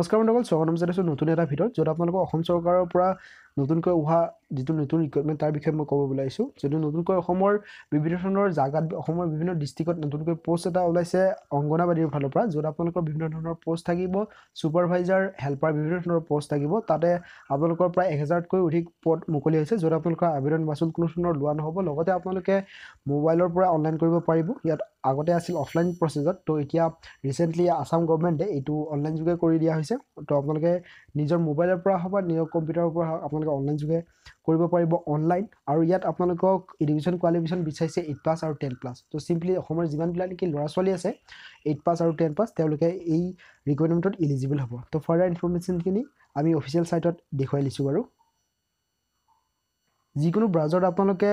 নমস্কাৰ বন্ধুসকল স্বাগতম জনাইছোঁ নতুন এটা ভিডিঅ'ত য'ত আপোনালোকক অসম চৰকাৰৰ পৰা নতুনকৈ অহা যিটো নতুন ৰিক্ৰুইটমেণ্ট তাৰ বিষয়ে মই ক'ব ওলাইছোঁ। যিটো নতুনকৈ অসমৰ বিভিন্ন ধৰণৰ জাগাত অসমৰ বিভিন্ন ডিষ্ট্ৰিক্টত নতুনকৈ পষ্ট এটা ওলাইছে অংগনাবাদীৰ ফালৰ পৰা য'ত আপোনালোকৰ বিভিন্ন ধৰণৰ পষ্ট থাকিব ছুপাৰভাইজাৰ হেল্পাৰ বিভিন্ন ধৰণৰ পষ্ট থাকিব। তাতে আপোনালোকৰ প্ৰায় এহেজাৰতকৈ অধিক পদ মুকলি হৈছে য'ত আপোনালোকৰ আবেদন মাচুল কোনো ধৰণৰ লোৱা নহ'ব। লগতে আপোনালোকে মোবাইলৰ পৰা অনলাইন কৰিব পাৰিব। ইয়াত আগতে আছিল অফলাইন প্ৰচেছত তো এতিয়া ৰিচেণ্টলি আছাম গভমেণ্টে এইটো অনলাইন যোগে কৰি দিয়া হৈছে। তো আপোনালোকে নিজৰ মোবাইলৰ পৰা হওক বা নিজৰ কম্পিউটাৰৰ পৰা হওক আপোনালোকে অনলাইন যোগে কৰিব পাৰিব অনলাইন আৰু ইয়াত আপোনালোকক এডুকেশ্যন কোৱালিফিকেশ্যন বিচাৰিছে এইট পাছ আৰু টেন প্লাছ তো চিম্পলি অসমৰ যিমানবিলাক নেকি ল'ৰা ছোৱালী আছে এইট পাছ আৰু টেন পাছ তেওঁলোকে এই ৰিকুৱাৰমেণ্টত ইলিজিবল হ'ব। তো ফাৰ্ডাৰ ইনফৰ্মেশ্যনখিনি আমি অফিচিয়েল ছাইটত দেখুৱাই দিছোঁ বাৰু। যিকোনো ব্ৰাউজাৰত আপোনালোকে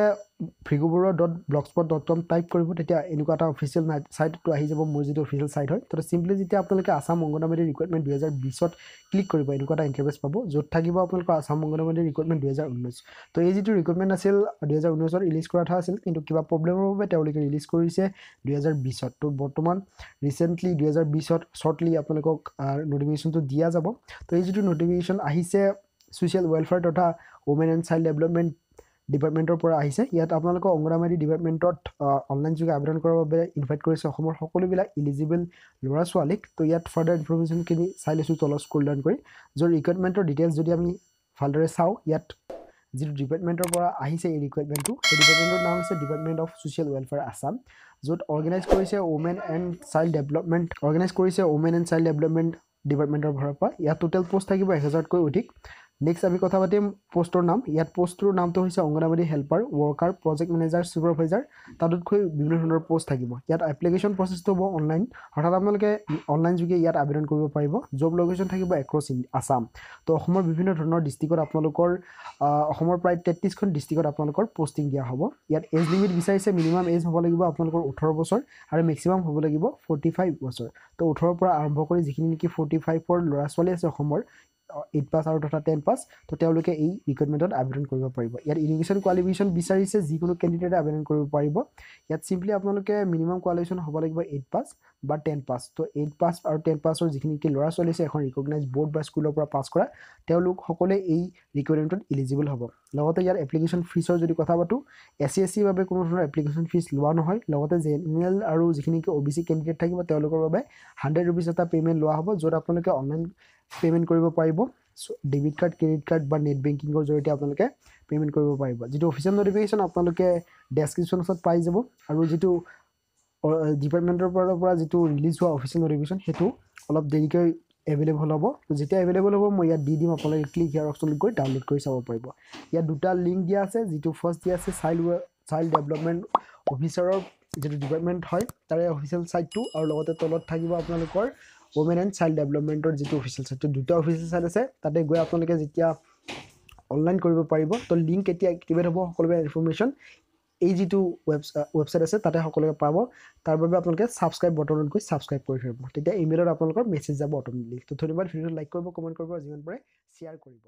ফ্ৰিগুবৰুৱা dot blogspot dot com type কৰিব তেতিয়া এনেকুৱা এটা অফিচিয়েল ছাইটটো আহি যাব মোৰ যিটো অফিচিয়েল ছাইট হয়। তো চিম্পলি যেতিয়া আপোনালোকে আছাম অংগনবাদী ৰিকুৱাৰমেণ্ট দুহেজাৰ বিছত ক্লিক কৰিব এনেকুৱা এটা ইণ্টাৰভেচ পাব য'ত থাকিব আপোনালোকৰ আছাম অংগনবাদী ৰিকুৱাৰমেণ্ট দুহেজাৰ ঊনৈছ তো এই যিটো ৰিকুৱাৰমেণ্ট আছিল দুহেজাৰ ঊনৈছত ৰিলিজ কৰা কথা আছিল কিন্তু কিবা প্ৰব্লেমৰ বাবে তেওঁলোকে ৰিলিজ কৰিছে দুহেজাৰ বিছত তো বৰ্তমান ৰিচেণ্টলি দুহেজাৰ বিছত শ্বৰ্টলি আপোনালোকক নটিফিকেশ্যনটো দিয়া যাব। তো এই যিটো নটিফিকেশ্যন আহিছে ছ'চিয়েল ৱেলফেয়াৰ তথা ৱমেন এণ্ড চাইল্ড ডেভেলপমেণ্ট ডিপাৰ্টমেণ্টৰ পৰা আহিছে। ইয়াত আপোনালোকৰ অংগনাবাদী ডিপাৰ্টমেণ্টত অনলাইন যোগে আবেদন কৰাৰ বাবে ইনভাইট কৰিছে অসমৰ সকলোবিলাক ইলিজিবল ল'ৰা ছোৱালীক। তো ইয়াত ফাৰ্ডাৰ ইনফৰ্মেশ্যনখিনি চাই লৈছোঁ তলত স্কুল ডাউন কৰি। য'ৰ ৰিকুৱাৰমেণ্টৰ ডিটেইলছ যদি আমি ভালদৰে চাওঁ ইয়াত যিটো ডিপাৰ্টমেণ্টৰ পৰা আহিছে এই ৰিকুৱাৰমেণ্টটো সেই ডিপাৰ্টমেণ্টৰ নাম হৈছে department of social welfare Assam য'ত অৰ্গেনাইজ কৰিছে women and child development organise কৰিছে ৱমেন এণ্ড চাইল্ড ডেভেলপমেণ্ট ডিপাৰ্টমেণ্টৰ ফালৰ পৰা। ইয়াত টোটেল পষ্ট থাকিব এহেজাৰতকৈ অধিক। নেক্সট আমি কথা পাতিম পষ্টৰ নাম। ইয়াত পষ্টটোৰ নামটো হৈছে anganwadi helper worker project manager supervisor তাতোতকৈ বিভিন্ন ধৰণৰ পষ্ট থাকিব। ইয়াত এপ্লিকেশ্যন প্ৰচেছটো হ'ব অনলাইন অৰ্থাৎ আপোনালোকে অনলাইন যোগে ইয়াত আবেদন কৰিব পাৰিব। জব লোকেশ্যন থাকিব এক্ৰছ আছাম তো অসমৰ বিভিন্ন ধৰণৰ ডিষ্ট্ৰিক্টত আপোনালোকৰ অসমৰ প্ৰায় তেত্ৰিছখন ডিষ্ট্ৰিক্টত আপোনালোকৰ পষ্টিং দিয়া হ'ব। ইয়াত এজ লিমিট বিচাৰিছে মিনিমাম এজ হ'ব লাগিব আপোনালোকৰ ওঠৰ বছৰ আৰু মেক্সিমাম হ'ব লাগিব ফৰ্টি ফাইভ বছৰ। তো ওঠৰৰ পৰা আৰম্ভ কৰি যিখিনি নেকি ফৰ্টি ফাইভৰ ল'ৰা ছোৱালী আছে অসমৰ এইট পাছ আৰু তথা টেন পাছ তো তেওঁলোকে এই ৰিক্ৰুইটমেণ্টত আবেদন কৰিব পাৰিব। ইয়াত এডুকেশ্যন কোৱালিফিকেশ্যন বিচাৰিছে যিকোনো কেণ্ডিডেটে আবেদন কৰিব পাৰিব। ইয়াত চিম্পলি আপোনালোকে মিনিমাম কোৱালিফিকেশ্যন হ'ব লাগিব এইট পাছ বা টেন পাছ তো এইট পাছ আৰু টেন পাছৰ যিখিনি কি ল'ৰা ছোৱালী আছে এখন ৰিকগনাইজ বৰ্ড বা স্কুলৰ পৰা পাছ কৰা তেওঁলোক সকলোৱে এই ৰিকুৱাৰমেণ্টত ইলিজিবল হ'ব। লগতে ইয়াত এপ্লিকেশ্যন ফিজৰ যদি কথা পাতোঁ এছ চি এছ চিৰ বাবে কোনো ধৰণৰ এপ্লিকেশ্যন ফিজ লোৱা নহয়। লগতে জেনেৰেল আৰু যিখিনি কি অ' বি চি কেণ্ডিডেট থাকিব তেওঁলোকৰ বাবে হাণ্ড্ৰেড ৰুপিজ এটা পে'মেণ্ট লোৱা হ'ব য'ত আপোনালোকে অনলাইন পে'মেণ্ট কৰিব পাৰিব। ডেবিট কাৰ্ড ক্ৰেডিট কাৰ্ড বা নেট বেংকিঙৰ জৰিয়তে আপোনালোকে পে'মেণ্ট কৰিব পাৰিব। যিটো অফিচিয়েল নটিফিকেশ্যন আপোনালোকে ডেছক্ৰিপশ্যনত পাই যাব। আৰু যিটো ডিপাৰ্টমেণ্টৰ পৰা যিটো ৰিলিজ হোৱা অফিচিয়েল নটিফিকেশ্যন সেইটো অলপ দেৰিকৈ এভেইলেবল হ'ব। যেতিয়া এভেইলেবল হ'ব মই ইয়াত দি দিম আপোনালোকে ক্লিক ইয়াৰ অপশ্যনত গৈ ডাউনলোড কৰি চাব পাৰিব। ইয়াত দুটা লিংক দিয়া আছে যিটো ফাৰ্ষ্ট দিয়া আছে চাইল্ড চাইল্ড ডেভেলপমেণ্ট অফিচাৰৰ যিটো ডিপাৰ্টমেণ্ট হয় তাৰে অফিচিয়েল ছাইটটো আৰু লগতে তলত থাকিব আপোনালোকৰ ৱমেন এণ্ড চাইল্ড ডেভেলপমেণ্টৰ যিটো অফিচিয়েল ছাইটটো দুটা অফিচিয়েল ছাইট আছে তাতে গৈ আপোনালোকে যেতিয়া অনলাইন কৰিব পাৰিব তো লিংক কেতিয়া এক্টিভেট হ'ব সকলোবিলাক ইনফৰ্মেশ্যন এই যিটো ৱেব ৱেবছাইট আছে তাতে সকলোকে পাব। তাৰ বাবে আপোনালোকে ছাবস্ক্ৰাইব বটনত গৈ ছাবস্ক্ৰাইব কৰি থৈ তেতিয়া ইমেইলত আপোনালোকৰ মেছেজ যাব অট'মেটিকলি তো ধন্যবাদ। ভিডিঅ'টো লাইক কৰিব কমেণ্ট কৰিব যিমান পাৰে শ্বেয়াৰ কৰিব।